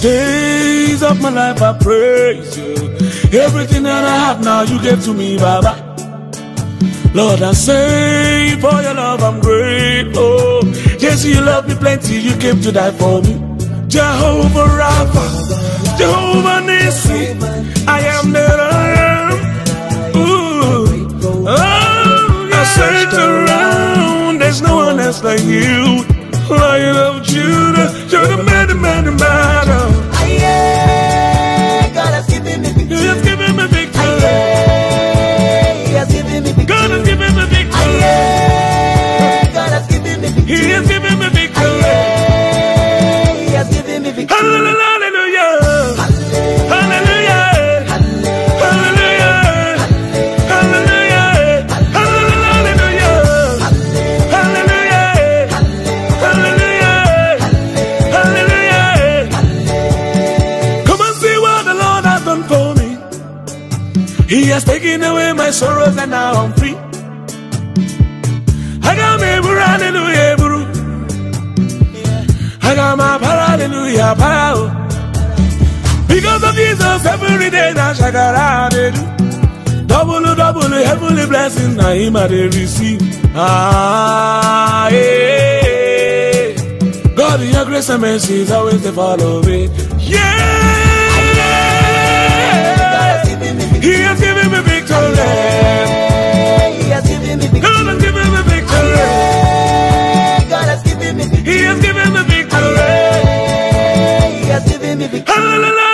Days of my life I praise you. Everything that I have now you gave to me, Baba. Lord, I say for your love I'm grateful. Oh. Yes, you love me plenty, you came to die for me. Jehovah Rapha, Jehovah Nissi, I am that I am. Ooh, oh, I searched around, there's no one else like you. Lion of Judah, you're the man, the man, the man. Oh, yeah. He has taken away my sorrows and now I'm free. I me, bro, hallelujah, bro. I got my power, hallelujah, power. Because of Jesus, every day now shakara they do. Double, double, heavenly blessing, now him I they receive. Ah, yeah. God, your grace and mercy is always to follow me. Yeah. He has given me victory. He has given me victory. God has given me victory. God has given me victory. He has given me victory. He has given me victory. Hallelujah.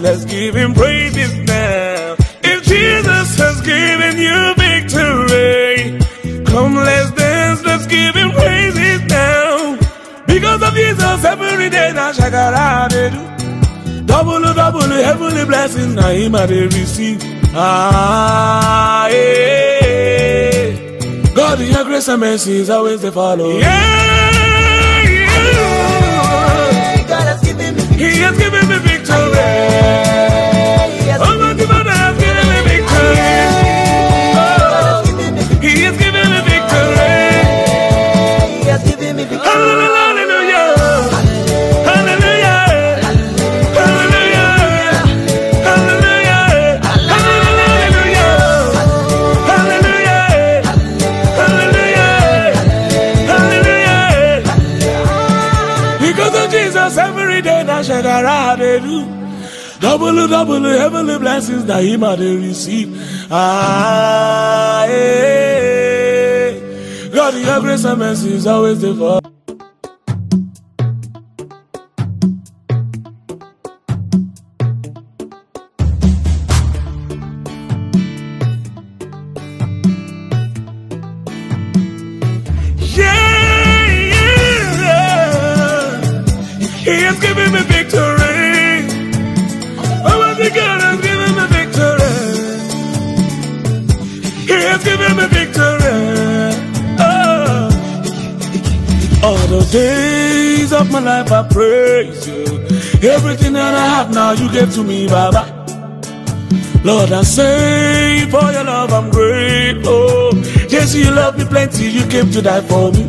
Let's give him praises now. If Jesus has given you victory, come let's dance, let's give him praises now. Because of Jesus, every day now shakara. Double, double, heavenly blessing, now him I receive. Ah, yeah. God, your grace and mercy is always the follow. Yeah. Shakara they do. Double, double, heavenly blessings that him I they receive. Ah, yeah. God, your grace and mercy is always there. He has given me victory. Oh. All the days of my life I praise you. Everything that I have now you gave to me, Baba. Lord, I say for your love I'm grateful. Yes, you love me plenty, you came to die for me.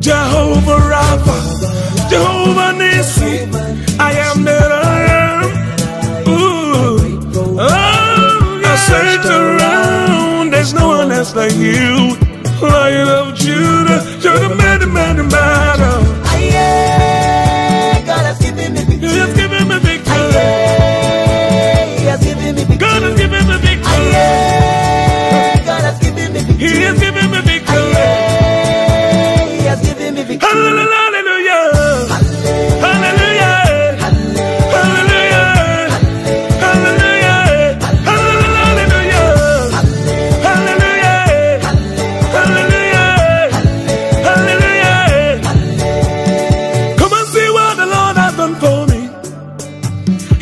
Jehovah Rapha, Jehovah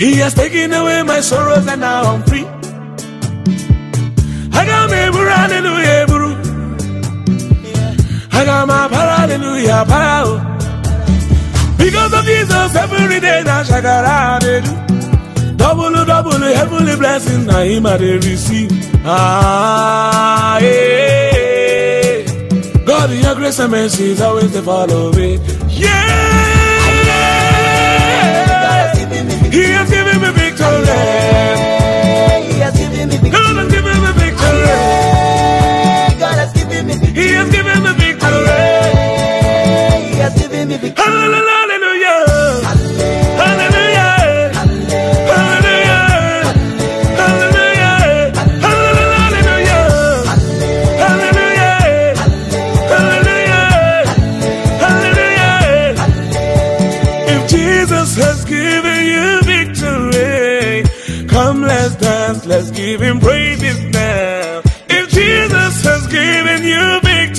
He has taken away my sorrows and now I'm free. Me, hallelujah, got Shama, hallelujah, oh. Because of Jesus, every day now shakara they do. Double, double, heavenly blessing, now him I they receive. Ah, yeah. God, your grace and mercy is always to follow me. Yeah. E eu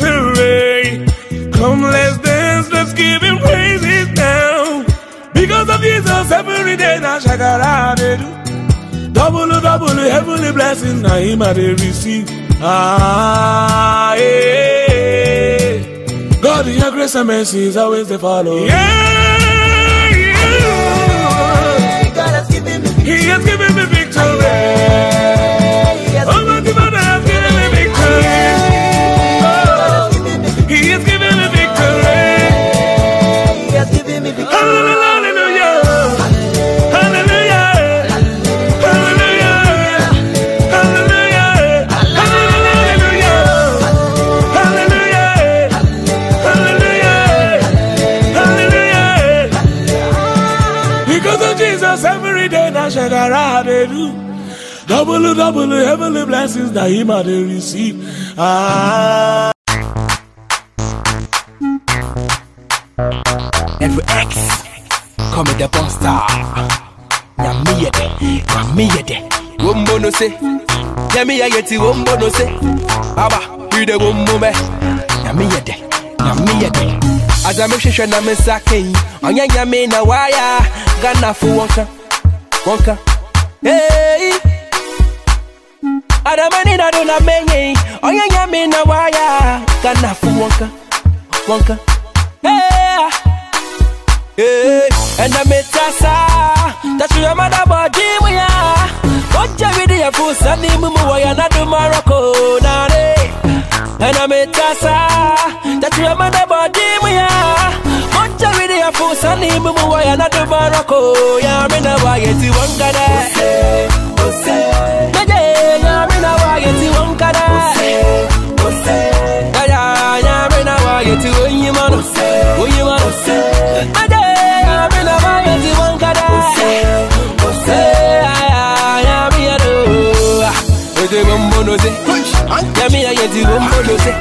victory, come let's dance, let's give him praises now. Because of Jesus, every day now shakara they do. Double, double, heavenly blessing, now him I receive. Ah, yeah. God, your grace and mercy is always the follow. Yeah. blessed they do. Double, double, heavenly blessings that him are receive. Ah. Every X, come with the buster. Yamiyede, yamiyede. Wombo no se, yamiyayeti wombo no se. Baba, you the wombo me. Yamiyede, yamiyede. As I'm a shisha, I'm a sake. Onyanyame na waya, Ghana for water. Wonka. Hey. Adamani na dona menye. Onya nyami na waya. Kana fu wonka. Wonka. Hey. Hey. And I met Tassa. That's your mother body we are. Oja vidi ya fusa ni mumu waya na do Morocco na re. And I met Tassa. That's your mother body we. Nani mumu wa na nadu barako Ya rina wa yeti wankada Ose, ose. Yeje, ya rina wa yeti wankada Ose, ose. Ya ya rina wa yeti wanyimano Ose, wanyimano Ose, ose de bombo no se Ya mi ya yeti bombo no se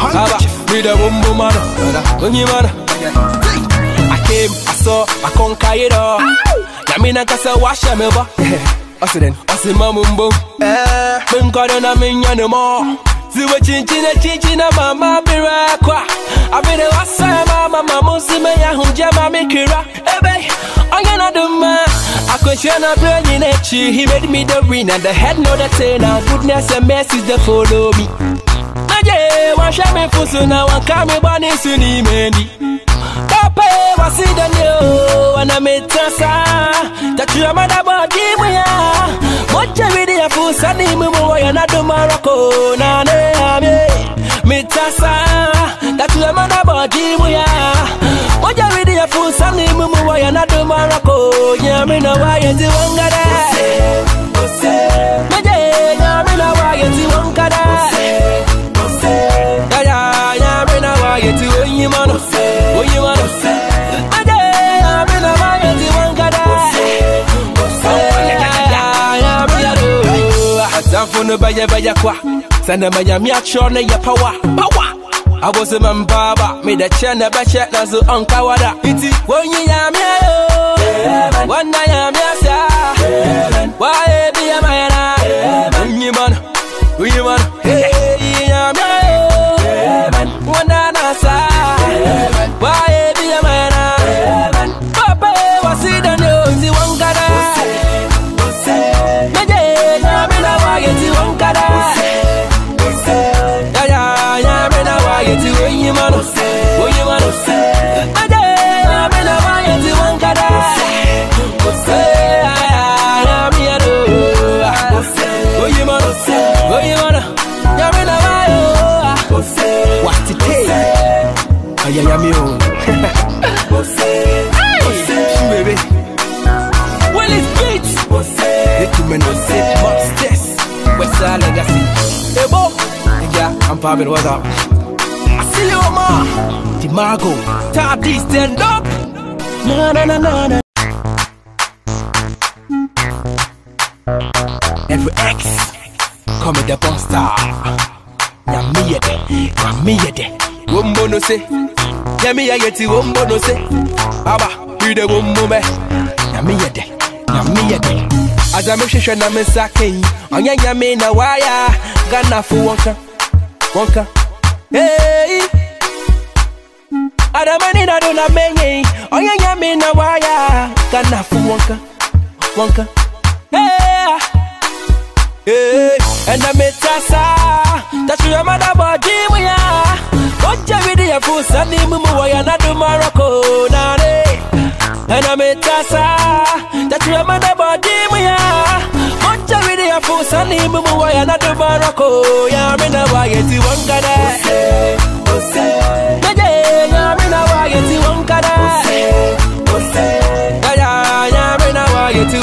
Aba, mi da bombo mano Onyi mano came, I saw, I conquer it all. Na kasa washa me ba Ose den, ose mamumbo Minkodo na minyane mo Ziwe chinchine chinchine mama bira kwa Abide wasa mama mamusi me ya hunje mami kira Ebe, onye na duma Akwesha na brain in echi He made me the winner. The head know the tail Now goodness and mercy they follow me. Naje, washa me fusu na wakame bani suni mendi nafasi ndani wanametasa tachua madabadimya mochewidi ya. Fusani mumuwo yanadumarako naneamye mitasa. Tachua madabadimya mochewidi ya. Fusani mumuwo yanadumarako nyaminawayenziwanga Sanfo no baya baya kwa. Sana chone ya power Power I was a man baba Me da chene beche Iti Wonyi ya miya yo. Ya miya me, oh. Hey, baby. Well, it's beats. Little men will say, monsters. West Side Legacy. Hey, Bo. Yeah, I'm Pablo, what's up? I see you, ma. Dimago. Tati, stand up. Na, na, na, na, na. Every X. Come with the bomb star. Nyame yɛ dɛ, nyame yɛ dɛ. Wombo no se, nyame yɛ yɛ ti wombo no se. Aba, mi de wombo mɛ. Nyame yɛ dɛ, nyame yɛ dɛ. Adza me hwehwɛ na me nsa ka yi, ɔnyɛ nyame na waya. Ghana fo wɔnka, wɔnka. Hey. Adamani na do na menye, ɔnyɛ nyame na waya. Ghana fo wɔnka, wɔnka. Hey. Hey, and I'm a Ojabidi ya fusa ni mumu ya na Maroko konare Ena mitasa Tachwe mane bodimu ya Ojabidi ya fusa ni mumu ya Ya wa yeti Ose, ose ya mina wa yeti wankada Ose, ose wa yeti